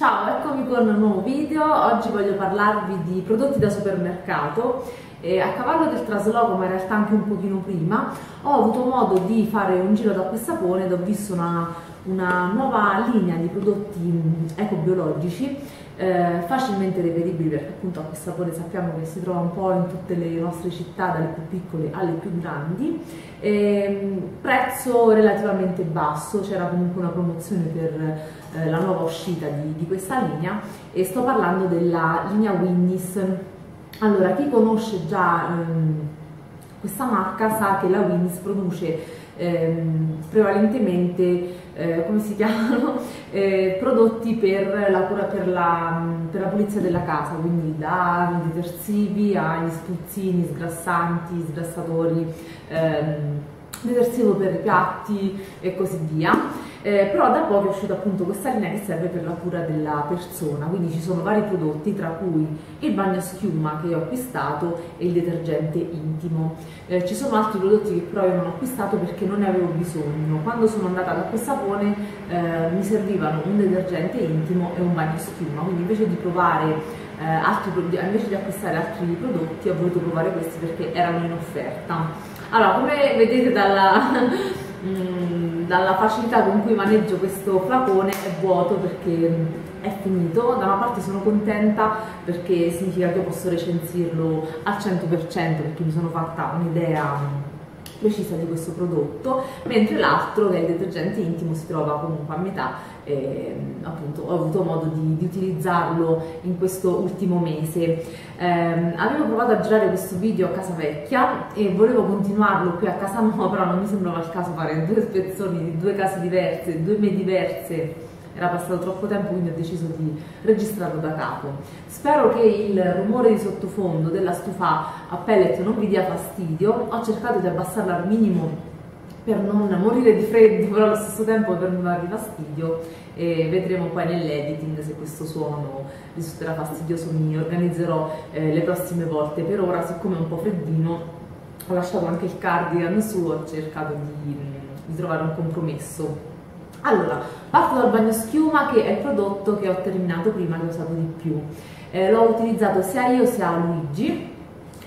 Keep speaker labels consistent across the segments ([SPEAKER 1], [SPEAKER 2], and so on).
[SPEAKER 1] Ciao, eccomi con un nuovo video. Oggi voglio parlarvi di prodotti da supermercato. E a cavallo del trasloco, ma in realtà anche un pochino prima, ho avuto modo di fare un giro da Sapone ed ho visto una, una nuova linea di prodotti ecobiologici eh, facilmente reperibili perché appunto a Sapone sappiamo che si trova un po' in tutte le nostre città, dalle più piccole alle più grandi. E, prezzo relativamente basso, c'era comunque una promozione per eh, la nuova uscita di, di, questa linea e sto parlando della linea Winnis. Allora, chi conosce già ehm, questa marca sa che la Winnis produce ehm, prevalentemente, eh, come si chiamano, eh, prodotti per la cura per la, per la, pulizia della casa, quindi dai detersivi agli spruzzini, sgrassanti, sgrassatori, ehm, detersivo per piatti e così via. Eh, però da poco è uscita appunto questa linea che serve per la cura della persona, quindi ci sono vari prodotti tra cui il bagno schiuma che ho acquistato e il detergente intimo. Eh, ci sono altri prodotti che però io non ho acquistato perché non ne avevo bisogno. Quando sono andata da questa Sapone eh, mi servivano un detergente intimo e un bagno schiuma, quindi invece di provare eh, altri, invece di acquistare altri prodotti ho voluto provare questi perché erano in offerta. Allora, come vedete dalla... Mm, dalla facilità con cui maneggio questo flacone è vuoto perché è finito, da una parte sono contenta perché significa che posso recensirlo al 100% perché mi sono fatta un'idea precisa di questo prodotto, mentre l'altro che è il detergente intimo si trova comunque a metà e appunto ho avuto modo di, di utilizzarlo in questo ultimo mese. Eh, avevo provato a girare questo video a casa vecchia e volevo continuarlo qui a casa nuova, però non mi sembrava il caso fare due spezzoni di due case diverse, due me diverse era passato troppo tempo quindi ho deciso di registrarlo da capo. Spero che il rumore di sottofondo della stufa a pellet non vi dia fastidio, ho cercato di abbassarla al minimo per non morire di freddo però allo stesso tempo per non darvi fastidio. E vedremo poi nell'editing se questo suono risulterà fastidioso. Mi organizzerò eh, le prossime volte. Per ora siccome è un po' freddino ho lasciato anche il cardigan su ho cercato di, di trovare un compromesso allora, parto dal bagno schiuma che è il prodotto che ho terminato prima, che ho usato di più. Eh, l'ho utilizzato sia io sia Luigi,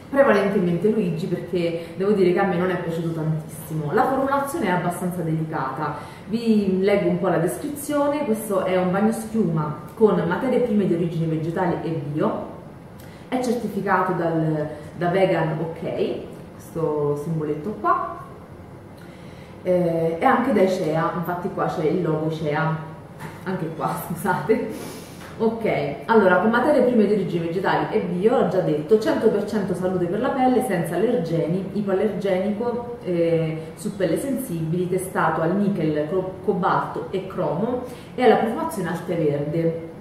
[SPEAKER 1] prevalentemente Luigi perché devo dire che a me non è piaciuto tantissimo. La formulazione è abbastanza delicata, vi leggo un po' la descrizione, questo è un bagno schiuma con materie prime di origine vegetale e bio, è certificato dal, da Vegan OK, questo simboletto qua, eh, e anche da Icea, infatti qua c'è il logo Icea, anche qua scusate. Ok, allora con materie prime di origine vegetali e bio, ho già detto, 100% salute per la pelle, senza allergeni, ipoallergenico, eh, su pelle sensibili, testato al nickel, cobalto e cromo e alla profumazione al tè verde.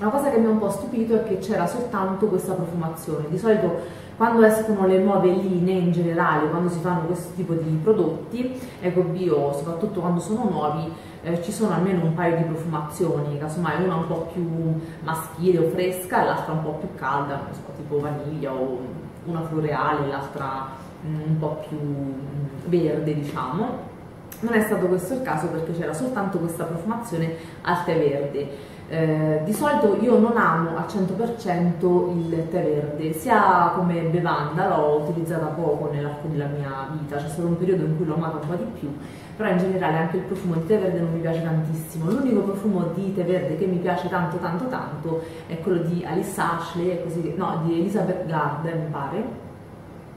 [SPEAKER 1] Una cosa che mi ha un po' stupito è che c'era soltanto questa profumazione, di solito quando escono le nuove linee in generale, quando si fanno questo tipo di prodotti, ecco bio, soprattutto quando sono nuovi, eh, ci sono almeno un paio di profumazioni, casomai una un po' più maschile o fresca e l'altra un po' più calda, non so, tipo vaniglia o una floreale, l'altra mm, un po' più mm, verde diciamo. Non è stato questo il caso perché c'era soltanto questa profumazione al tè verde. Eh, di solito io non amo al 100% il tè verde, sia come bevanda, l'ho utilizzata poco nell'arco della mia vita, c'è stato un periodo in cui l'ho amata un po' di più, però in generale anche il profumo di tè verde non mi piace tantissimo. L'unico profumo di tè verde che mi piace tanto tanto tanto è quello di Alice Ashley, così, no, di Elizabeth Garden mi pare,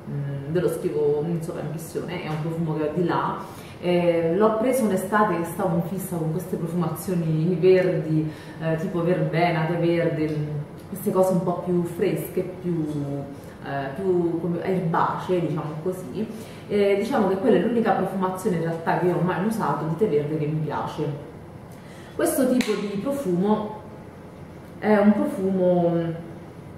[SPEAKER 1] mm, ve lo scrivo in sovraimpressione, è un profumo che ho di là eh, l'ho preso un'estate che stavo in fissa con queste profumazioni verdi, eh, tipo verbena, tè verde, queste cose un po' più fresche, più, eh, più erbacee, diciamo così. diciamo che quella è l'unica profumazione in realtà che io ho mai usato di tè verde che mi piace. Questo tipo di profumo è un profumo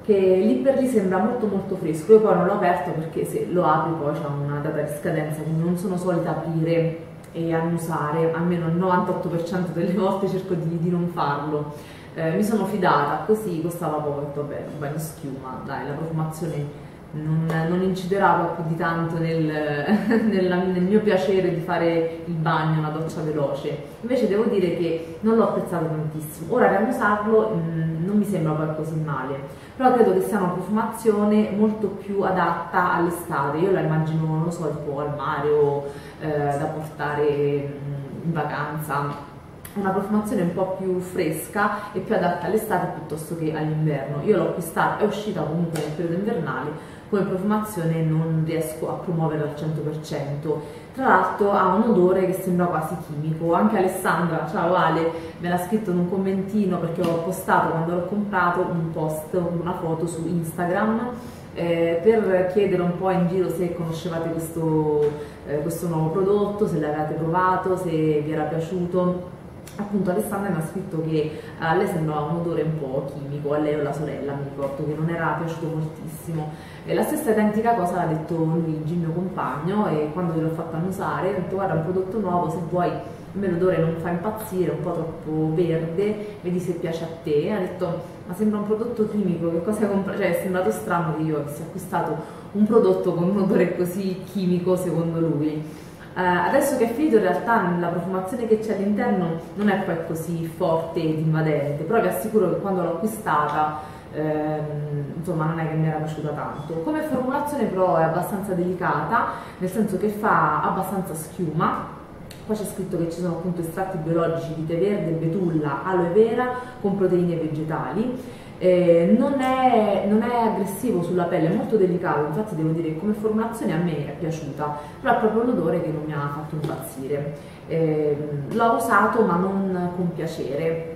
[SPEAKER 1] che lì per lì sembra molto molto fresco, io poi non l'ho aperto perché se lo apri poi c'è una data di scadenza, quindi non sono solita aprire e annusare, almeno il 98% delle volte cerco di, di non farlo. Eh, mi sono fidata, così costava poco, vabbè, un bagno schiuma, dai, la profumazione non, non inciderà più di tanto nel, nella, nel, mio piacere di fare il bagno, una doccia veloce. Invece devo dire che non l'ho apprezzato tantissimo. Ora che usarlo mm, non mi sembra poi così male, però credo che sia una profumazione molto più adatta all'estate. Io la immagino, non lo so, tipo al mare o eh, da portare mh, in vacanza una profumazione un po' più fresca e più adatta all'estate piuttosto che all'inverno. Io l'ho acquistata, è uscita comunque nel periodo invernale, come profumazione non riesco a promuovere al 100%. Tra l'altro ha un odore che sembra quasi chimico, anche Alessandra, ciao Ale, me l'ha scritto in un commentino perché ho postato quando l'ho comprato un post, una foto su Instagram eh, per chiedere un po' in giro se conoscevate questo, eh, questo nuovo prodotto, se l'avete provato, se vi era piaciuto appunto Alessandra mi ha scritto che a lei sembrava un odore un po' chimico, a lei o alla sorella mi ricordo che non era piaciuto moltissimo. E la stessa identica cosa l'ha detto Luigi, il mio compagno, e quando gliel'ho fatto annusare, ho detto guarda un prodotto nuovo, se vuoi a me l'odore non fa impazzire, è un po' troppo verde, vedi se piace a te. Ha detto ma sembra un prodotto chimico, che cosa hai comprato? Cioè è sembrato strano che io avessi acquistato un prodotto con un odore così chimico secondo lui. Uh, adesso che è finito in realtà la profumazione che c'è all'interno non è poi così forte ed invadente, però vi assicuro che quando l'ho acquistata ehm, insomma non è che mi era piaciuta tanto. Come formulazione però è abbastanza delicata, nel senso che fa abbastanza schiuma, Qua c'è scritto che ci sono appunto estratti biologici di tè verde, betulla, aloe vera con proteine vegetali eh, non, è, non, è, aggressivo sulla pelle, è molto delicato, infatti devo dire che come formulazione a me è piaciuta, però è proprio l'odore che non mi ha fatto impazzire. Eh, l'ho usato ma non con piacere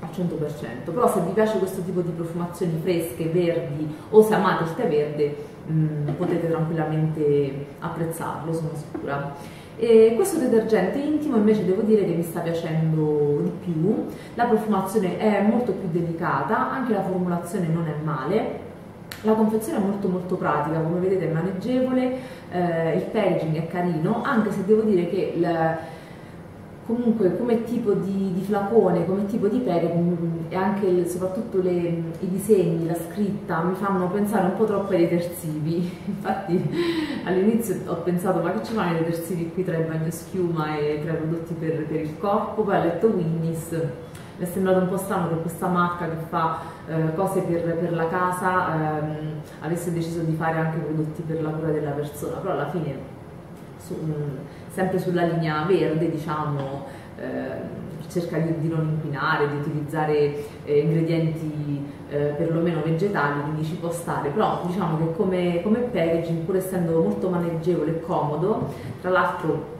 [SPEAKER 1] al 100%, però se vi piace questo tipo di profumazioni fresche, verdi o se amate il tè verde mh, mm, potete tranquillamente apprezzarlo, sono sicura. E questo detergente intimo invece devo dire che mi sta piacendo di più, la profumazione è molto più delicata, anche la formulazione non è male, la confezione è molto molto pratica, come vedete è maneggevole, eh, il packaging è carino, anche se devo dire che il, comunque come tipo di, di, flacone, come tipo di packaging e anche il, soprattutto le, i disegni, la scritta mi fanno pensare un po' troppo ai detersivi. Infatti all'inizio ho pensato ma che ci fanno i detersivi qui tra il bagno schiuma e tra i prodotti per, per il corpo, poi ho letto Winnis mi è sembrato un po' strano che questa marca che fa eh, cose per, per, la casa ehm, avesse deciso di fare anche prodotti per la cura della persona, però alla fine su, sempre sulla linea verde, diciamo, eh, cerca di, di, non inquinare, di utilizzare eh, ingredienti eh, perlomeno vegetali, quindi ci può stare, però diciamo che come, come packaging, pur essendo molto maneggevole e comodo, tra l'altro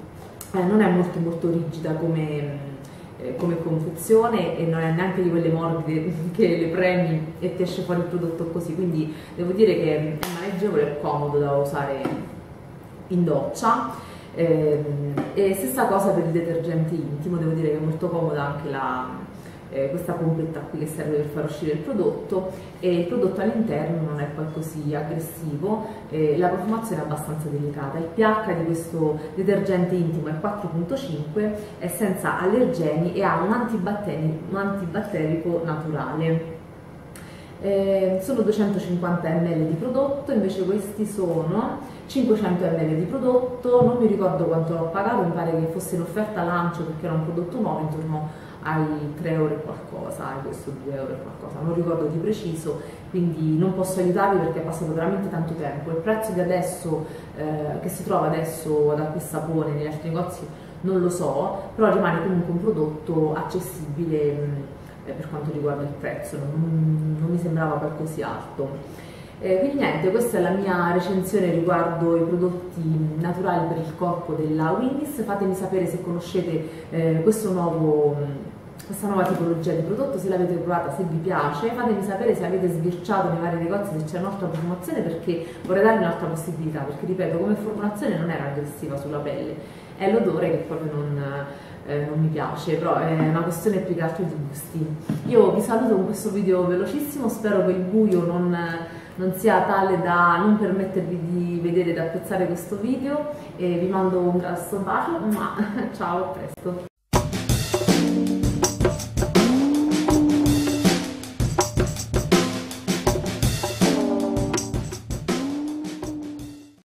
[SPEAKER 1] eh, non è molto molto rigida come eh, come confezione e non è neanche di quelle morbide che le premi e ti esce fuori il prodotto così, quindi devo dire che è maneggevole e comodo da usare in doccia eh, e stessa cosa per il detergente intimo, devo dire che è molto comoda anche la, eh, questa pompetta qui che serve per far uscire il prodotto e il prodotto all'interno non è poi così aggressivo, eh, la profumazione è abbastanza delicata. Il pH di questo detergente intimo è 4.5, è senza allergeni e ha un, un antibatterico naturale. Eh, sono 250 ml di prodotto, invece questi sono 500 ml di prodotto, non mi ricordo quanto l'ho pagato, mi pare che fosse in offerta lancio perché era un prodotto nuovo intorno ai 3 euro e qualcosa, ai questo 2 euro e qualcosa, non ricordo di preciso, quindi non posso aiutarvi perché è passato veramente tanto tempo. Il prezzo adesso, eh, che si trova adesso ad acquisto sapone negli altri negozi, non lo so, però rimane comunque un prodotto accessibile mh, eh, per quanto riguarda il prezzo, non, non mi sembrava poi così alto. Eh, quindi niente, questa è la mia recensione riguardo i prodotti naturali per il corpo della Winnis, fatemi sapere se conoscete eh, nuovo, questa nuova tipologia di prodotto, se l'avete provata, se vi piace, fatemi sapere se avete sbirciato nei vari negozi, se c'è un'altra profumazione perché vorrei darvi un'altra possibilità, perché ripeto, come formulazione non era aggressiva sulla pelle, è l'odore che proprio non... Eh, non mi piace, però è una questione più che altro di gusti. Io vi saluto con questo video velocissimo, spero che il buio non, non sia tale da non permettervi di vedere ed apprezzare questo video e vi mando un grosso bacio, ma ciao, a presto!